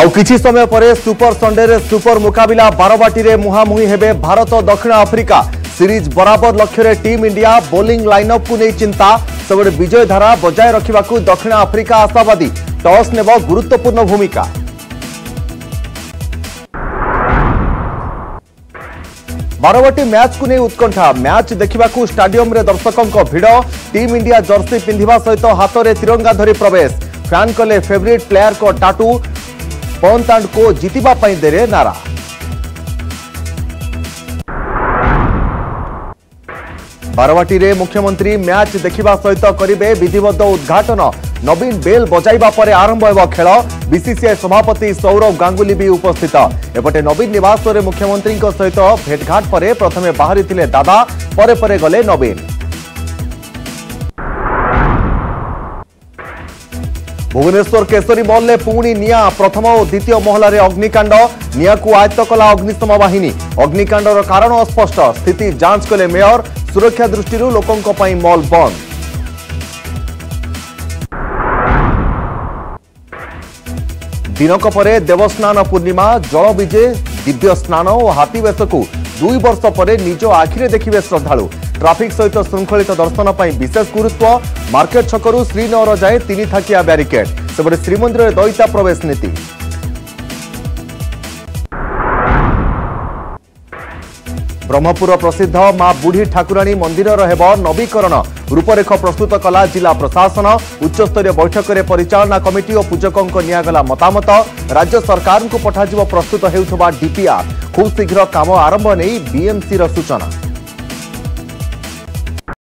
आउ किसी समय पर सुपर संडे रे सुपर मुकाबला बारवाटी में मुहांमु हे भारत दक्षिण आफ्रिका सीरीज बराबर लक्ष्य रे टीम इंडिया बोलिंग लाइनअप को नहीं चिंता सबुठ विजय धारा बजाय रखा दक्षिण आफ्रिका आशावादी टस नेब गुरुत्वपूर्ण भूमिका बारवाटी मैच को नहीं उत्कंठा मैच देखा स्टाडियम दर्शकों भिड़ टीम इंडिया जर्सी पिंधा सहित हाथ में तिरंगा धरी प्रवेश ଫ୍ୟାନ୍ କଲେ ଫେଭରିଟ୍ ପ୍ଲେୟାରଙ୍କ ଟାଟୁ ପଅନ୍ତାଣ୍ଡକୁ ଜିତିବା ପାଇଁ ଦେଲେ ନାରା ବାରବାଟୀରେ ମୁଖ୍ୟମନ୍ତ୍ରୀ ମ୍ୟାଚ୍ ଦେଖିବା ସହିତ କରିବେ ବିଧିବଦ୍ଧ ଉଦ୍ଘାଟନ ନବୀନ ବେଲ୍ ବଜାଇବା ପରେ ଆରମ୍ଭ ହେବ ଖେଳ ବିସିସିଆଇ ସଭାପତି ସୌରଭ ଗାଙ୍ଗୁଲି ବି ଉପସ୍ଥିତ ଏପଟେ ନବୀନ ନିବାସରେ ମୁଖ୍ୟମନ୍ତ୍ରୀଙ୍କ ସହିତ ଭେଟଘାଟ ପରେ ପ୍ରଥମେ ବାହାରିଥିଲେ ଦାଦା ପରେ ପରେ ଗଲେ ନବୀନ ভুবনেশ্বর কেশরী মল্লে পুঁ নিয়া প্রথম ও দ্বিতীয় মহলার অগ্নিকাণ্ড নিয়াকু আয়ত্ত কলা অগ্নিশম বাহিনী অগ্নিকাণ্ডর কারণ অস্পষ্ট স্থিতি যাঞ্চ কলে মেয়র সুরক্ষা দৃষ্টি লোক মল বন্ধ দিনক পরে দেবস্নান পূর্ণিমা জল বিজে দিব্য স্নান ও হাতী বেশকু দুই বর্ষ পরে নিজ আখিরে দেখবে শ্রদ্ধাড়ু ট্রাফিক সহিত শৃঙ্খলিত দর্শন পাই বিশেষ গুরুত্ব মার্কেট ছকর শ্রীনগর যায় তিনি থাকিয়া ব্যারিকেড সেপটে শ্রীমন্দিরের দয়িতা প্রবেশ নীতি ব্রহ্মপুর প্রসিদ্ধ মা বুঢ়ী ঠাকুরাণী মন্দিরর ହେବ নবীকরণ রূপরেখ প্রস্তুত কলা জেলা প্রশাসন উচ্চস্তরীয় বৈঠকরে পরিচালনা কমিটি ও পূজকঙ্ নিয়াগলা মতামত রাজ্য সরকারଙ୍କୁ পঠাযিব প্রস্তুত হেউথবা ডিপিআর খুব শীঘ্র কাম আরম্ভ নেই বিএমসির সূচনা